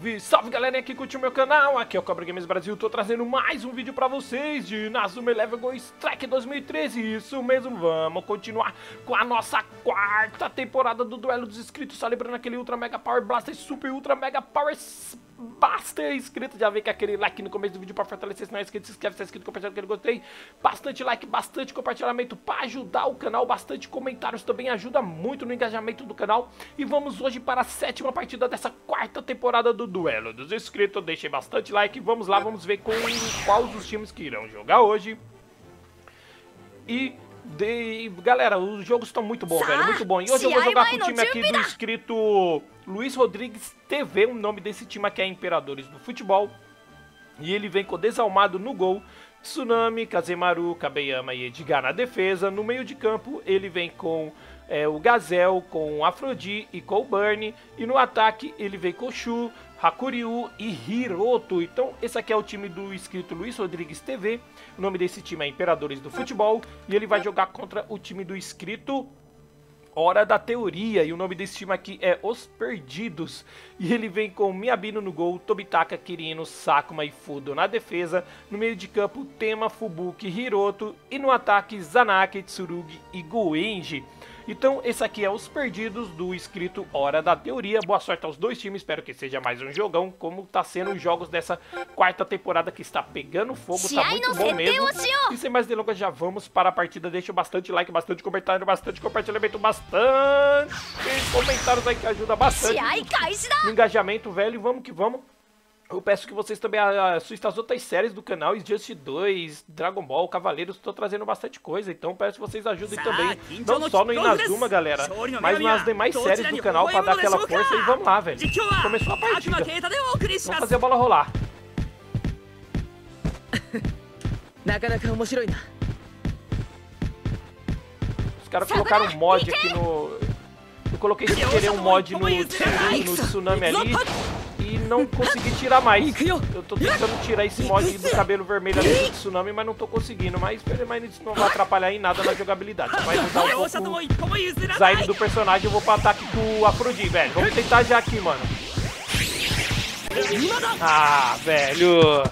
Salve, salve galerinha que curte o meu canal, aqui é o Cobra Games Brasil, tô trazendo mais um vídeo pra vocês de Nazuma Eleven Go Strike 2013, isso mesmo, vamos continuar com a nossa quarta temporada do Duelo dos Inscritos, celebrando aquele Ultra Mega Power Blaster Super Ultra Mega Power Blaster inscrito, já vem com aquele like no começo do vídeo pra fortalecer, se não é inscrito, se inscreve, se é inscrito, compartilha que ele gostei, bastante like, bastante compartilhamento pra ajudar o canal, bastante comentários também ajuda muito no engajamento do canal, e vamos hoje para a sétima partida dessa quarta temporada temporada do Duelo dos Inscritos. Deixem bastante like. Vamos lá, vamos ver com quais os times que irão jogar hoje. E, de... galera, os jogos estão muito bons, velho. Muito bom. E hoje eu vou jogar com o time aqui do inscrito Luiz Rodrigues TV. O nome desse time aqui é Imperadores do Futebol. E ele vem com Desalmado no gol. Tsunami, Kazemaru, Kabeyama e Edgar na defesa. No meio de campo, ele vem com é, o Gazel, com o Afrodi e com o Burn. E no ataque, ele vem com o Shu, Hakuryu e Hiroto. Então, esse aqui é o time do inscrito Luiz Rodrigues TV. O nome desse time é Imperadores do Futebol. E ele vai jogar contra o time do inscrito Hora da Teoria, e o nome desse time aqui é Os Perdidos. E ele vem com Miyabino no gol, Tobitaka, Kirino, Sakuma e Fudo na defesa. No meio de campo, Tema, Fubuki, Hiroto. E no ataque, Zanaki, Tsurugi e Goenji. Então, esse aqui é os perdidos do escrito Hora da Teoria. Boa sorte aos dois times, espero que seja mais um jogão, como tá sendo os jogos dessa quarta temporada que está pegando fogo, tá muito bom mesmo. E sem mais delongas, já vamos para a partida. Deixa bastante like, bastante comentário, bastante compartilhamento, bastante comentários aí que ajuda bastante no engajamento, velho. Vamos que vamos. Eu peço que vocês também assistam as outras séries do canal, Injustice 2, Dragon Ball, Cavaleiros, estou trazendo bastante coisa, então peço que vocês ajudem também, não só no Inazuma, galera, mas nas demais séries do canal para dar aquela força e vamos lá, velho. Começou a partida. Vamos fazer a bola rolar. Os caras colocaram um mod aqui no... Eu coloquei sem querer um mod no, no Tsunami ali e não consegui tirar mais. Eu tô tentando tirar esse mod do cabelo vermelho ali do Tsunami, mas não tô conseguindo. Mas, mas isso não vai atrapalhar em nada na jogabilidade. Vai mudar um pouco o design do personagem. Eu vou pro ataque com o Afrodite, velho. Vamos tentar já aqui, mano. Ah, velho.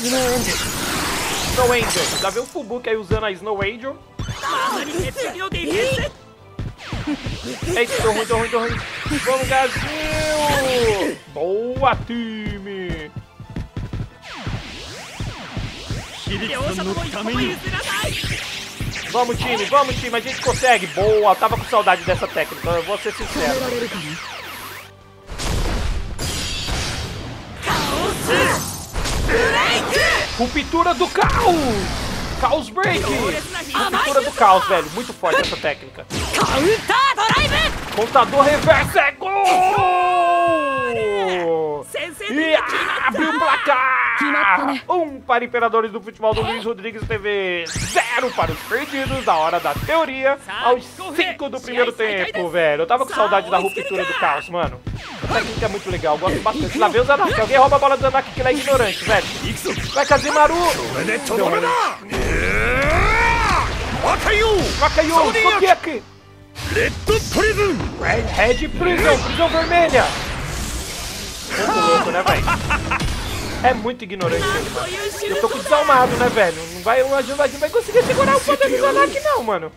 Snow Angel. Snow Angel. Já viu o Fubuki aí usando a Snow Angel? Eita, tô ruim, tô ruim, tô ruim. Vamos, Brasil! Boa, time! Vamos, time, vamos, time, a gente consegue. Boa, tava com saudade dessa técnica, eu vou ser sincero. Ruptura do caos! Caos Break! Ruptura do caos, velho. Muito forte essa técnica. Contador reverso é gol! E abre o placar! Um para Imperadores do Futebol do Luiz Rodrigues TV. Zero para os perdidos da hora da teoria. Aos cinco do primeiro tempo, velho. Eu tava com saudade da ruptura do caos, mano. A técnica é muito legal, gosto bastante. Lá vem o Zanak. Alguém rouba a bola do Zanak que ele é ignorante, velho. Vai, Kazimaru! Wakayu! Wakayu! Sokiek! Red Prison! Red Prison! Prisão vermelha! Muito louco, né, velho? É muito ignorante ele, mano. Eu tô com desalmado, né, velho? Não vai, não vai, não vai conseguir segurar o poder do Zanak, não, mano.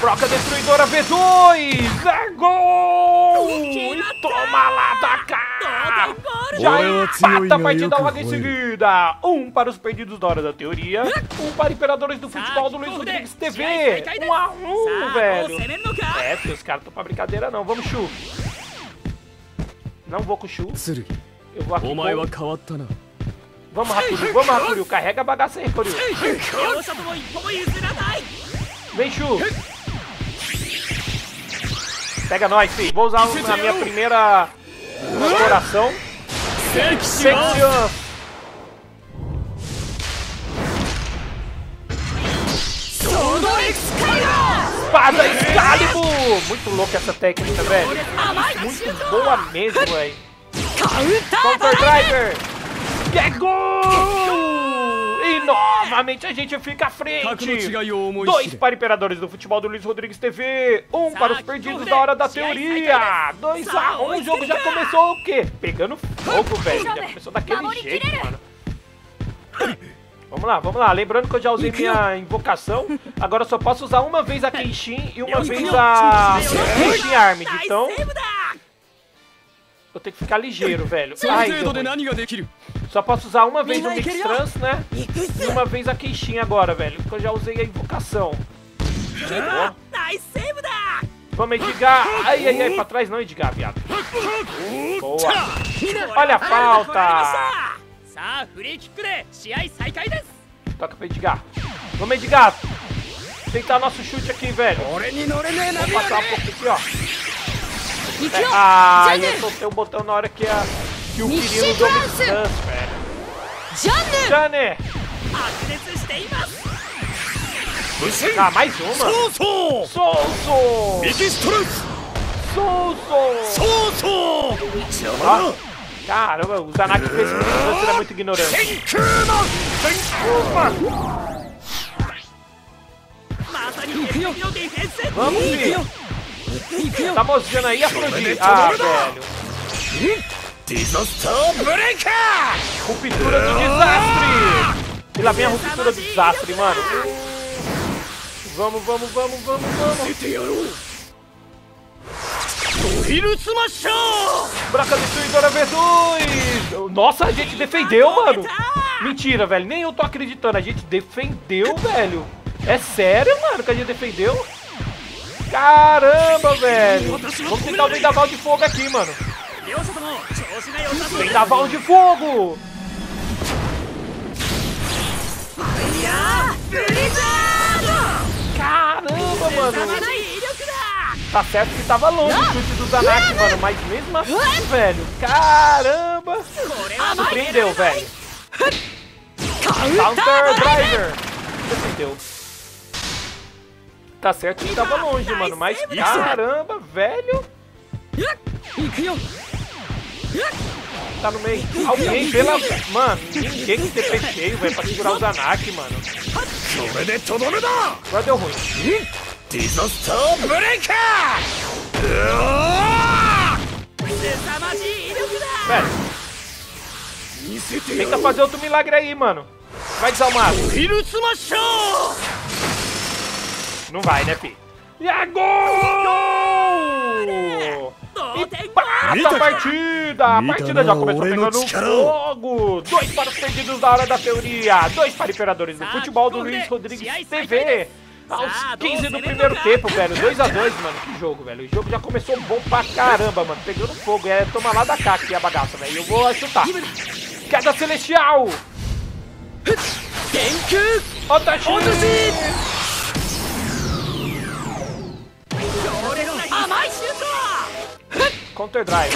Broca Destruidora V2! É gol! E toma lá da cá! Já empata a partida logo em seguida! Um para os perdidos da hora da teoria, um para Imperadores do Futebol do Luiz Rodrigues TV! Um a um, velho! É, os caras estão pra brincadeira não. Vamos, Chu! Não vou com o Chu. Eu vou aqui com... Vamos, Hakuryu, vamos, Hakuryu. Carrega a bagaça aí, Hakuryu. Vem, Shu. Pega nós, filho. Vou usar na minha primeira coração. Section. Espada Excalibur! Muito louca essa técnica, velho. Muito boa mesmo, velho. Counter Driver! Que é gol! E novamente a gente fica à frente. Dois para Imperadores do Futebol do Luiz Rodrigues TV. Um para os perdidos da hora da teoria. Dois a um. O jogo já começou o quê? Pegando fogo, velho. Já começou daquele jeito, mano. Vamos lá, vamos lá. Lembrando que eu já usei minha invocação. Agora eu só posso usar uma vez a Kenshin e uma vez a Kenshin Armed. Então... Eu tenho que ficar ligeiro, velho. Ai, só posso usar uma vez o Mix Trans, né? E uma vez a Kenshin agora, velho. Porque eu já usei a invocação. Vamos, Edgar. Ai, ai, ai. Pra trás não, Edgar, viado. Boa. Olha a falta. Toca pra Edgar. Vamos, Edgar. Tentar nosso chute aqui, velho. Vamos passar um pouco aqui, ó. Ah, eu soltei o botão na hora que, a, que o Kirilo deu me distância, velho. Jane! Ah, mais uma! Souso! Souso! Souso! Ah, caramba, o Zanak fez muito, é muito ignorante. Vamos, filho! Tá moscando aí, Afrodite. Ah, velho. Ruptura do desastre! E lá vem a ruptura do desastre, mano. Vamos, vamos, vamos, vamos, vamos. Braca Destruidora V2! Nossa, a gente defendeu, mano! Mentira, velho. Nem eu tô acreditando. A gente defendeu, velho. É sério, mano, que a gente defendeu? Caramba, velho! Vamos tentar o vendaval de fogo aqui, mano. Vendaval de fogo! Caramba, mano! Tá certo que tava longe o chute do Zanak, mano, mas mesmo assim, velho, caramba! Surpreendeu, velho. Counter Driver! Defendeu. Tá certo que tava longe, mano, mas caramba, velho. Tá no meio. Alguém pela... Mano, ninguém que TP cheio, velho, pra segurar o Zanak, mano. Agora deu ruim. Disaster Breaker! Velho. Tenta fazer outro milagre aí, mano. Vai desalmado. Não vai, né, Pi? E é gol! Empata a partida! A partida já começou pegando fogo! Dois para os perdidos da hora da teoria, dois para imperadores do futebol do Luiz Rodrigues TV. Aos 15 do primeiro tempo, velho. 2x2, mano. Que jogo, velho. O jogo já começou bom pra caramba, mano. Pegando fogo. É tomar lá da cá aqui a bagaça, velho. Eu vou chutar. Queda celestial! Otashi! Counter Drive.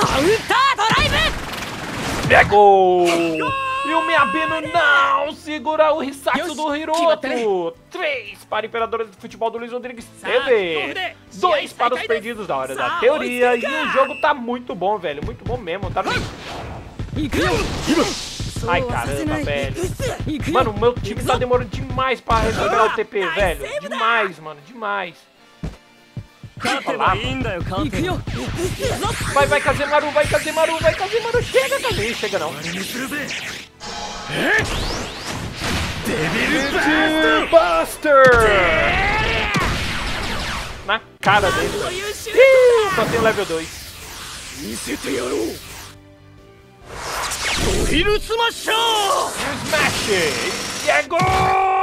Pegou! E o Miabino não segura o Hisatsu do Hiroto. Três para Imperadores do Futebol do Luiz Rodrigues TV. Dois para os perdidos da hora da teoria. E o jogo tá muito bom, velho. Muito bom mesmo. Tá Ai, caramba, velho. Mano, o meu time tá demorando demais pra recuperar o TP, velho. Demais, mano. Demais. Vai, vai, Kazemaru, vai, Kazemaru, vai, Kazemaru. Chega, Kazemaru. Chega não. Devil Buster! Na cara dele. Ih, só tem level 2. Torino Smash! Smash! E é gol!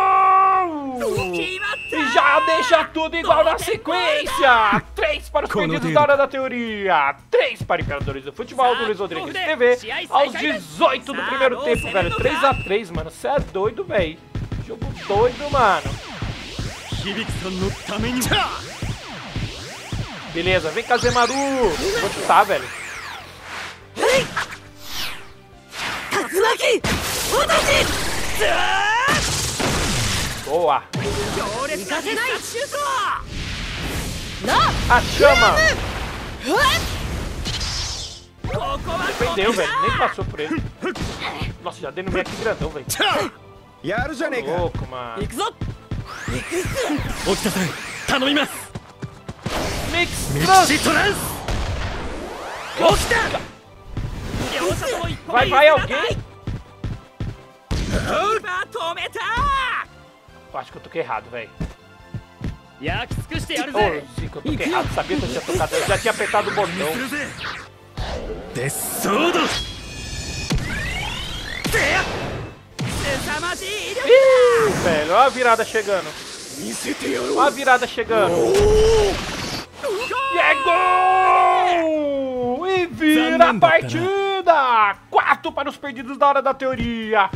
Já deixa tudo igual na sequência! Três para os perdidos da hora da teoria! Três para Imperadores do Futebol do Luiz Rodrigues TV aos 18 do primeiro tempo, velho. 3x3, mano. Você é doido, velho. Jogo doido, mano. Beleza, vem Kazemaru! Vou chutar, velho. Boa! Boa. A chama! Defendeu, velho. Nem passou por ele. Nossa, já dei no meio aqui grandão, velho. Yaru Janega! Louco, mano. Okita-san, tanomimasu! Mix Trans! Okita! Vai, vai, alguém! 止めたー Eu acho que eu toquei errado, velho. Oh, sim, que eu toquei errado. Sabia que eu tinha tocado. Eu já tinha apertado o botão. Ih, velho, olha a virada chegando. Olha a virada chegando. E é gol! E vira a partida! Quatro para os perdidos da hora da teoria.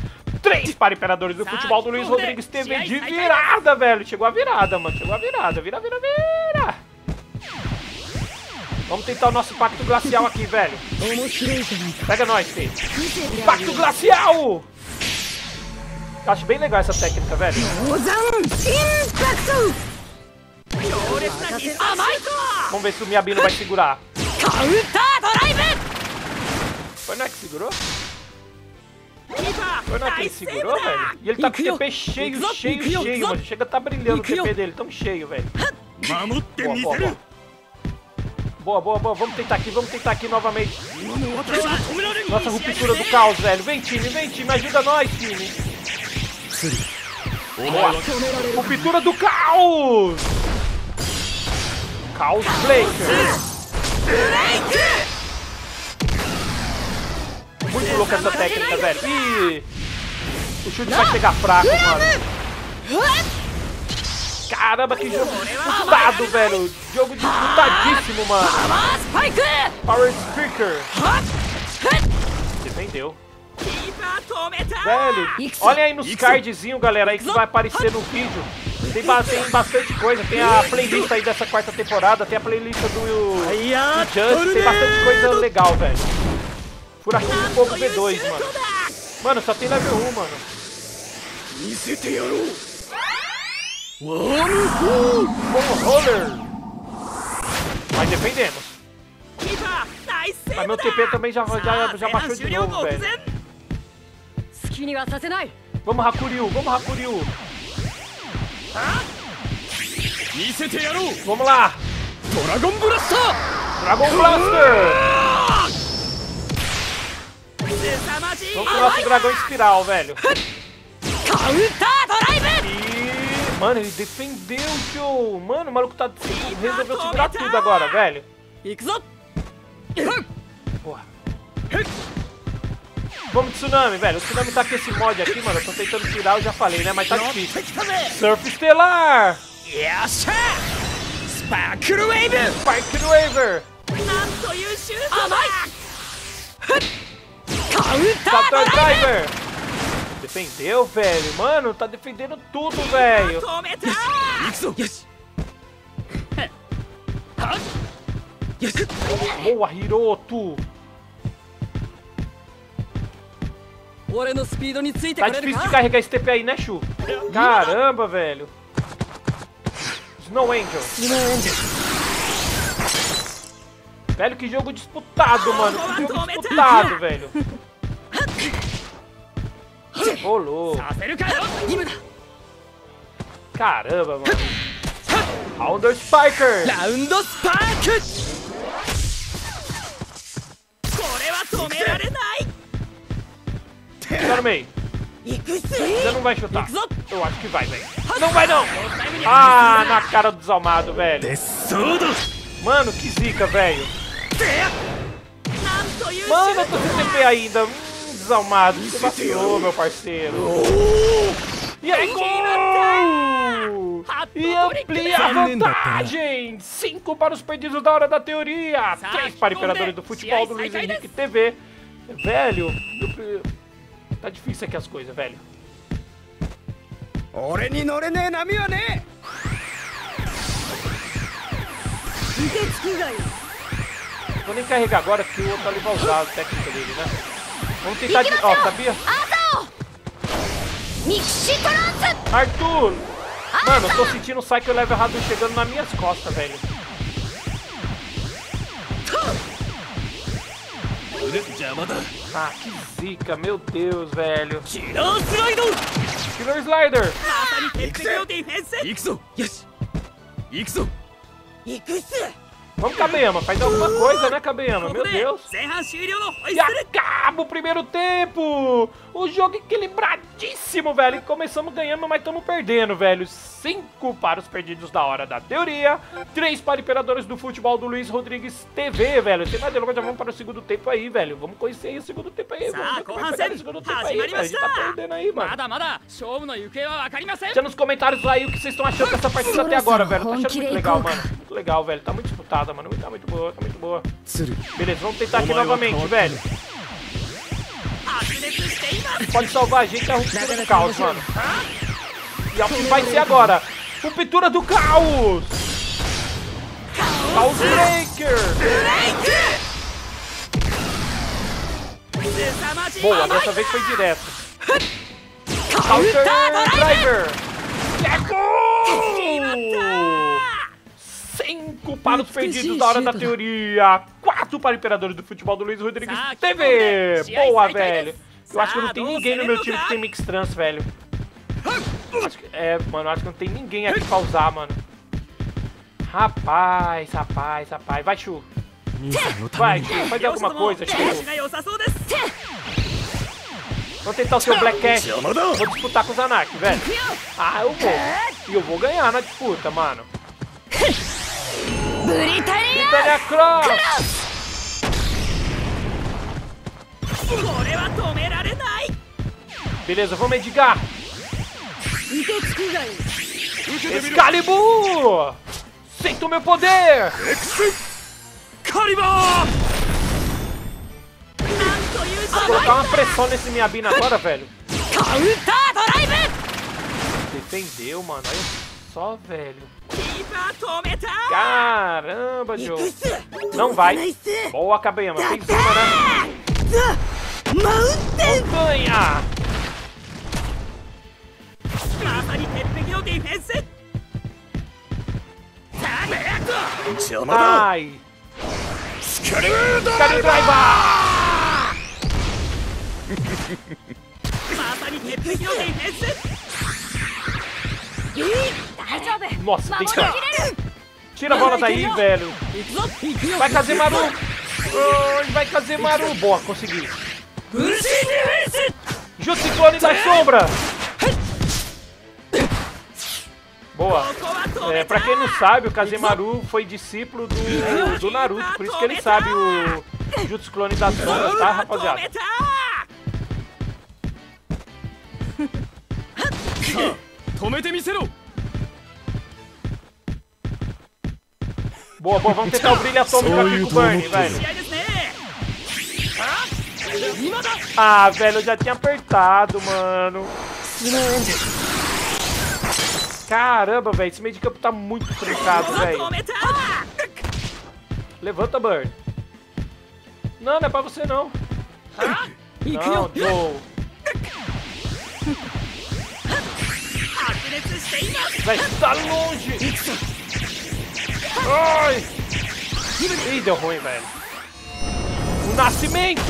3 para Imperadores do Futebol do Luiz Rodrigues TV de virada, velho. Chegou a virada, mano. Chegou a virada. Vira, vira, vira. Vamos tentar o nosso Pacto Glacial aqui, velho. Pega nós, Fê. Pacto Glacial! Acho bem legal essa técnica, velho. Vamos ver se o Miyabino vai segurar. Foi não é que segurou? Foi não que ele segurou, velho? E ele tá com CP cheio, cheio, cheio, mano. Chega tá brilhando o TP dele, tão cheio, velho. Boa, boa, boa. Boa, boa, boa. Vamos tentar aqui, vamos tentar aqui novamente. Nossa ruptura do caos, velho. Vem, time, vem, time. Ajuda nós, time. Boa. Ruptura do caos. Caos Breaker muito louca essa técnica, velho. Ih! O chute vai chegar fraco, mano. Caramba, que jogo disputado, velho. Jogo disputadíssimo, mano. Power Speaker. Defendeu. Velho, olha aí nos cardzinhos, galera, aí que vai aparecer no vídeo. Tem, ba tem, bastante coisa, tem a playlist aí dessa quarta temporada, tem a playlist do, do Just, tem bastante coisa legal, velho. Furaquinho do fogo V2 mano. Mano, só tem level 1, mano. Bom roller. Mas defendemos. Mas meu TP também já, já, já baixou de novo, velho. Vamos, Hakuryu, vamos, Hakuryu. Vamos lá! Dragon Blaster! Dragon Blaster! Vamos pro nosso dragão espiral, velho. E... Mano, ele defendeu, show. Mano, o maluco tá... resolveu segurar tudo agora, velho. Porra. Vamos de tsunami, velho. O tsunami tá com esse mod aqui, mano. Eu tô tentando tirar, eu já falei, né? Mas tá difícil. Surf Estelar! Yes, Spark Waver! Spark Waver! Amai! Capitão tá, tá, tá, Driver! Defendeu, velho. Mano, tá defendendo tudo, velho. Boa, Hiroto! Tá difícil de carregar esse TP aí, né, Shu? Caramba, velho. Snow Angel. Snow Angel. Velho, que jogo disputado, mano. Que jogo disputado, velho. Ô, louco. Caramba, mano. Rounder Spiker. Round Spiker. Carmei. Você não vai chutar. Eu acho que vai, velho. Não vai, não. Ah, na cara do desalmado, velho. Mano, que zica, velho. Mano, eu tô sem TP ainda desalmado. Você vacilou, meu parceiro. E aí, gol! E amplia a vantagem! 5 para os perdidos da hora da teoria! 3 é para o Imperador do Futebol do Luiz Henrique TV. Velho, tá difícil aqui as coisas, velho. Ore ni nore ne nami wa ne! Vou nem carregar agora porque o outro tá ali vai usar o técnico dele, né? Vamos tentar de. Ó, sabia? Arthur! Mano, eu tô sentindo o Psycho Level Hadouken chegando nas minhas costas, velho. Ah, que zica, meu Deus, velho. Killer Slider! Killer Slider! Ikusu! Ikusu! Vamos, Kabeyama, faz alguma coisa, né, Kabeyama? Meu Deus! E acaba o primeiro tempo! O jogo equilibradíssimo, velho. Começamos ganhando, mas estamos perdendo, velho. Cinco para os perdidos da hora da teoria, Três para Imperadores do Futebol do Luiz Rodrigues TV, velho. Sem mais delongas, já vamos para o segundo tempo aí, velho. Vamos conhecer aí o segundo tempo aí. Vamos o segundo tempo aí, velho. A tá perdendo aí, mano. Já nos comentários aí o que vocês estão achando dessa partida até agora, velho. Tá achando muito legal, mano. Muito legal, velho. Tá muito disputada, mano. Tá muito boa, tá muito boa. Beleza, vamos tentar aqui novamente, velho. Pode salvar a gente é a ruptura do caos, mano. E é o que vai ser agora. Ruptura do caos. Caos Breaker. Boa, dessa vez foi direto. Counter Driver. Deco! Culpados perdidos da hora da teoria. Quatro para Imperadores do Futebol do Luiz Rodrigues TV. Boa, velho. Eu acho que não tem ninguém no meu time que tem mix trans, velho. Acho que, é, mano, acho que não tem ninguém aqui pra usar, mano. Rapaz, rapaz, rapaz. Vai, Chu. Vai, Chu, fazer alguma coisa, Chu. Vou tentar o seu Black Cat. Vou disputar com o Zanak, velho. Ah, eu vou. E eu vou ganhar na disputa, mano. ブリタリ Vitória Cross! これは止められない Beleza, vamos Edgar. 受けつくがいい Excalibur! Sinto o meu poder! カリバーなんという Vou colocar uma pressão nesse Miabina agora, velho. カウンタードライブ Defendeu, mano. Olha só, velho. Caramba, Joe. Não vai. Boa, Kabeyama. Tem cima, né? Montanha! Ai! Scary Driver! まさに鉄壁のディフェンス nossa, tem que... Tira a bola daí, velho. Vai, Kazemaru! Oh, vai, Kazemaru! Boa, consegui. Jutsu Clone da Sombra! Boa. É, pra quem não sabe, o Kazemaru foi discípulo do, do Naruto, por isso que ele sabe o Jutsu Clone da Sombra, tá, rapaziada? Tomete, me Boa, boa, vamos tentar o brilho atômico aqui com o Burn, velho. Ah, velho, eu já tinha apertado, mano. Caramba, velho, esse meio de campo tá muito trincado, velho. Levanta, Burn. Não, não é pra você, não. Não, Joe. Vai tá longe! Ai! Ih, deu ruim, velho. O nascimento!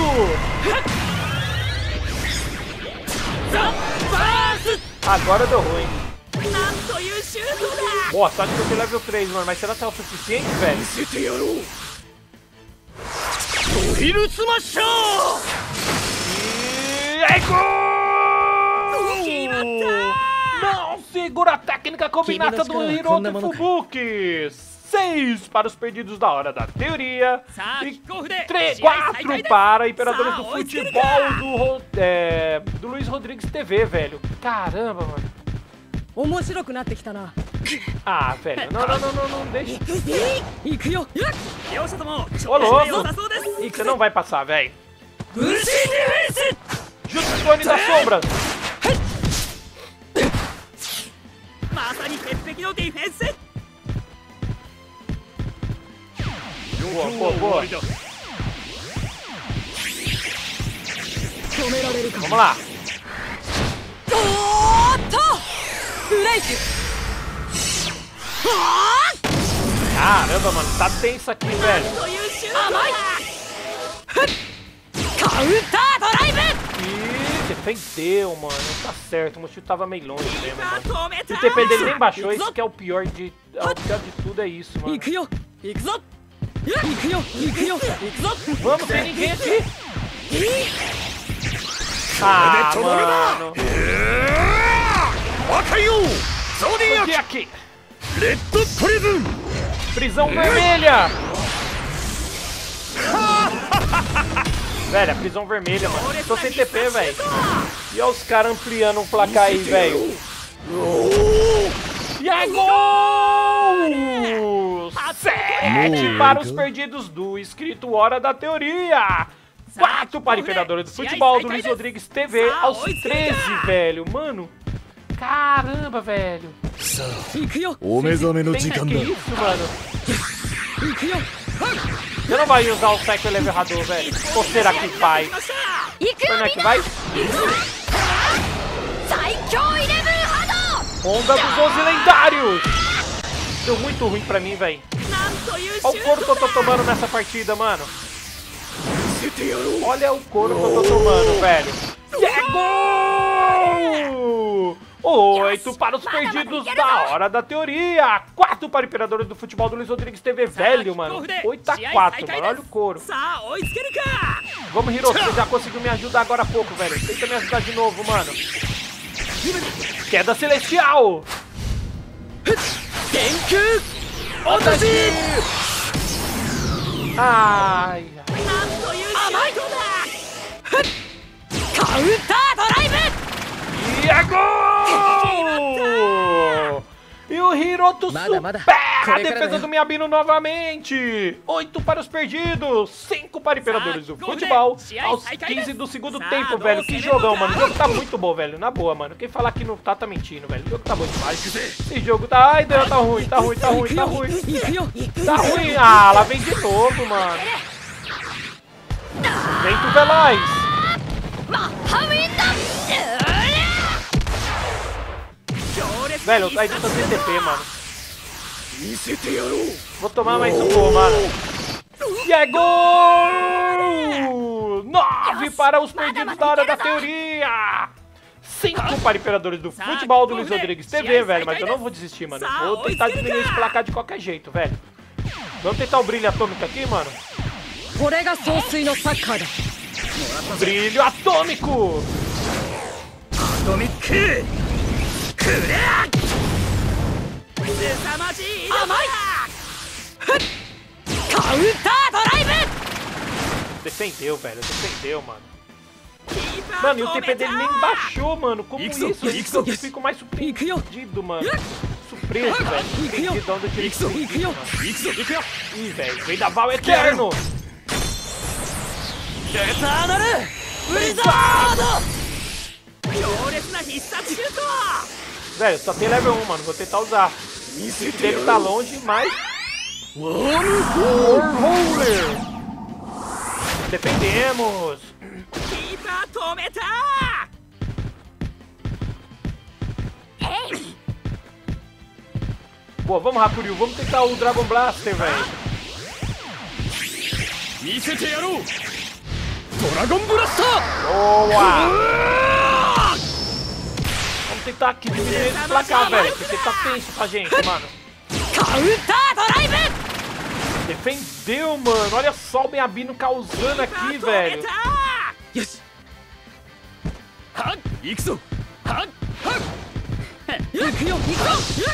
Agora deu ruim. Boa, sorte que eu tenho level 3, mano. Mas será que é o suficiente, velho? Dohiru Smash! Não segura a técnica combinada do Hiroto é Fubuki! Seis para os perdidos da hora da teoria. さあキ E ックオフで tre- 試合再開 quatro です para Imperadores Sa- do oi, Futebol Siriga! do, Ro- é, do Luiz Rodrigues TV, velho. Caramba, mano. 面白くなってきたな Ah, velho. Não, não, não, não, não deixa. 行くよ両者とも調お子が良さそうです Você não vai passar, velho. ブルシーディフェンス Jutsu Clone das Sombras. boa, boa, boa. Vamos lá. Caramba, mano, tá tenso aqui, velho. Ih, defendeu, mano. Tá certo, o Mochito tava meio longe mesmo, mano. E o TP dele nem baixou, isso que é o pior de, é o pior de tudo, é isso, mano. Vamos, tem ninguém aqui! Ah, é mano! O que é, é aqui? Red Prison! Prisão vermelha! velho, a prisão vermelha, mano. Tô sem TP, velho. E olha os caras ampliando o placar aí, velho. E é gol! 7 para os perdidos do escrito Hora da Teoria. 4 para Imperadora do Futebol do Luiz Rodrigues TV aos 13, velho. Mano, caramba, velho. O mesame no é isso, mano. Você não vai usar o Seco Elevador, velho. Ou será que vai? Será é que vai? Onda dos 11 lendários! Deu muito ruim pra mim, velho. Olha o couro que eu tô tomando nessa partida, mano. Olha o couro que eu tô tomando, velho. É gol! Oito para os perdidos da hora da teoria. Quatro para o imperador do futebol do Luiz Rodrigues TV velho, mano. Oito a quatro. mano. Olha o couro. Vamos, Hiro. Você já conseguiu me ajudar agora há pouco, velho. Tenta me ajudar de novo, mano. Queda celestial. Tenku! 落としあーいなんという甘いだカウンタードライブ。いやゴー！o Hiroto supera a defesa do Miyabino novamente. 8 para os perdidos, 5 para Imperadores do Futebol, aos 15 do segundo tempo, velho. Que jogão, mano. O jogo tá muito bom, velho, na boa, mano. Quem falar que não tá, tá mentindo, velho. O jogo tá bom demais. Esse jogo tá... Ai, Deus, tá ruim, tá ruim, tá ruim, tá ruim. Tá ruim. Ah, lá vem de novo, mano. Vem tu, Velaz. Velho, a Edita tem TP, mano. Vou tomar mais um gol, mano. E é gol! 9 para os perdidos da hora da teoria! 5 para Imperadores do Futebol do Luiz Rodrigues TV, velho. Mas eu não vou desistir, mano. Vou tentar diminuir esse placar de qualquer jeito, velho. Vamos tentar o brilho atômico aqui, mano. Brilho atômico! Atômico! 凄まじい甘いカウンタードライブ Defendeu, velho. Defendeu, mano. Mano, e o TP dele nem baixou, mano. Como isso? isso? Eu fico mais surpreendido, mano. Surpreso, velho. Entendi de onde eu tirei isso. Ih, velho. Vem da Val Eterno. Eternal! Blizzard! 強烈な必殺シュート Velho, só tem level 1, mano. Vou tentar usar. O dele tá longe, mas... Defendemos! Boa, vamos, Hakuryu. Vamos tentar o Dragon Blaster, velho. Dragon Blaster! Boa! tá aqui diminuindo esse placar, velho. Porque tá tenso a gente, mano. Defendeu, mano. Olha só o Benabino causando aqui, velho.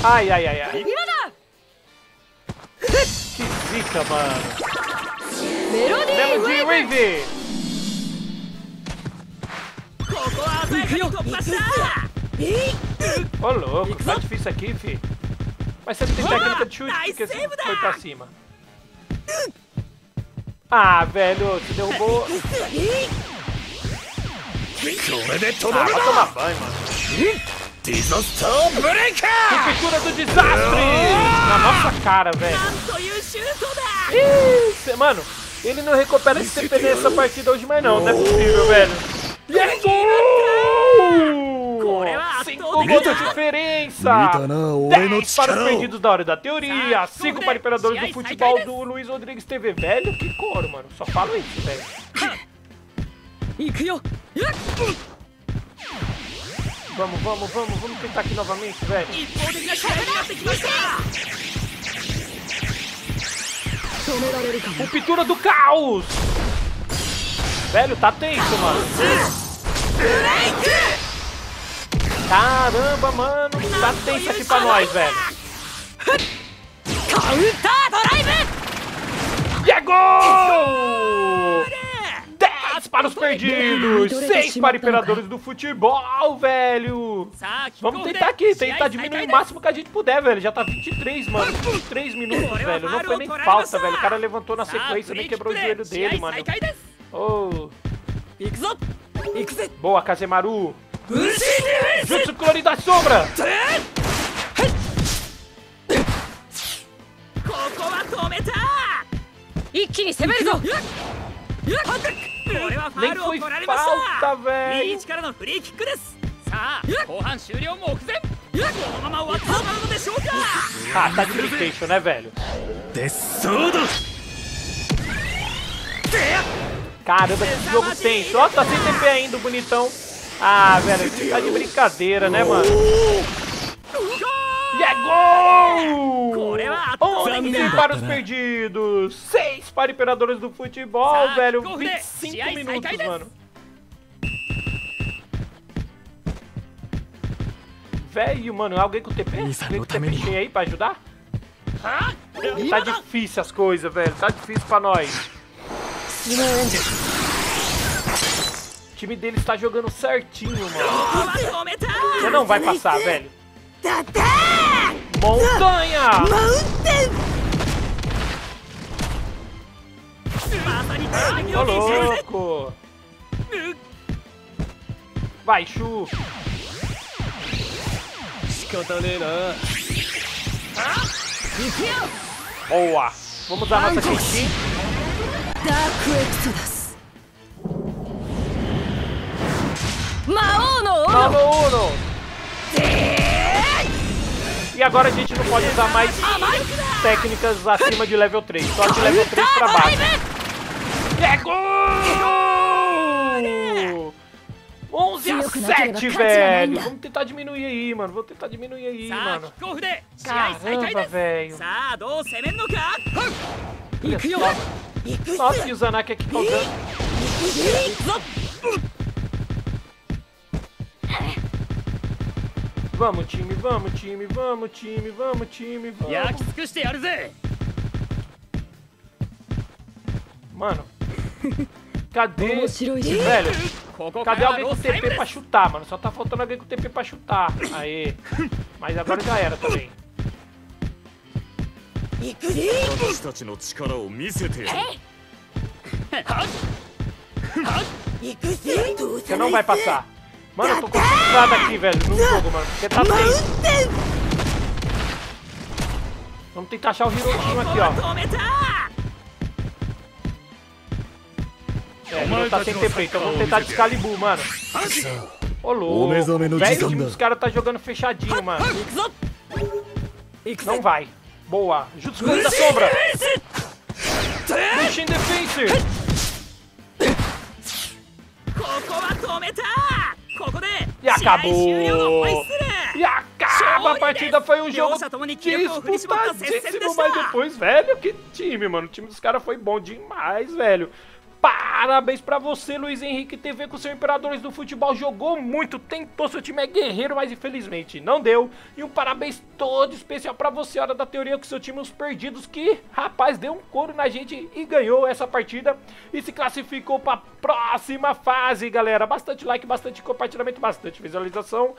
Ai, ai, ai, ai. Que zica, mano. Melody Wave! ここは鮮やかに突破した Ô louco, tá difícil aqui, fi. Mas você não tem técnica de chute, porque você foi pra cima. Ah, velho, te derrubou. Ah, vai tomar banho, mano. Disaster Breaker! Prefeitura do desastre! Na nossa cara, velho. Ih, mano, ele não recupera esse TP nessa partida hoje mais não, não é possível, velho. E é gol! o gol da diferença! Dez para os perdidos da hora da teoria, cinco para imperadores do futebol do Luiz Rodrigues TV. Velho, que coro, mano. Só falo isso, velho. Vamos, vamos, vamos, vamos tentar aqui novamente, velho. O Pintura do Caos! Velho, tá tenso, mano. Caramba, mano, dá tá tenso aqui pra nós, velho. E é gol! 10 para os perdidos, 6 para imperadores do futebol, velho. Vamos tentar aqui, tentar diminuir o máximo que a gente puder, velho. Já tá 23, mano, 23 minutos, velho. Não foi nem falta, velho. O cara levantou na sequência, nem quebrou o joelho dele, mano. Oh. Boa, Kazemaru. Jutsu clone da sombra! Nem foi falta, velho! Ah, tá de brincation, né, velho? Caramba, que jogo tenso! Ó, tá sem TP ainda, bonitão! Ah, velho, tá de brincadeira, né, mano? E é gol! 11 para os perdidos, 6 para imperadores do futebol, velho. corre, 25 sai, sai, minutos, mano. Velho, mano, alguém com TP? Alguém com. TP cheio aí pra ajudar? Tá difícil as coisas, velho. Tá difícil pra nós time dele está jogando certinho, mano. Você não vai passar, velho. Montanha! Tô louco! Vai, Chu! Boa! Vamos dar nossa Kenshin. Falou Uno! E agora a gente não pode usar mais técnicas acima de level 3, só de level 3 pra baixo. É gol! 11 a 7, velho! Vamos tentar diminuir aí, mano. Vamos tentar diminuir aí, mano. Caramba, velho. Olha só. Nossa, e o Zanaki aqui causando. vamos, time, vamos, time, vamos, time, vamos, time, vamos. Mano. Cadê? Velho. Cadê alguém com TP pra chutar, mano? Só tá faltando alguém com TP pra chutar. Aê. Mas agora já era também. É. Você não vai passar. Mano, eu tô concentrado aqui, velho, no jogo, mano. Porque tá bem. Vamos tentar achar o Hiroshima aqui, ó. É, não tá sem tempo, então vamos tentar descalibur, mano. Ô, louco. Velho, o time caras tá jogando fechadinho, mano. Não vai. Boa. Jutsu da sombra. Pushing Defense. E acabou! E acaba a partida, foi um jogo disputadíssimo, mas depois, velho, que time, mano. O time dos caras foi bom demais, velho. Parabéns pra você, Luiz Henrique TV, com seu Imperadores do Futebol. Jogou muito, tentou, seu time é guerreiro, mas infelizmente não deu. E um parabéns todo especial pra você, Hora da Teoria, com seu time Os Perdidos, que, rapaz, deu um couro na gente e ganhou essa partida. E se classificou pra próxima fase, galera. Bastante like, bastante compartilhamento, bastante visualização.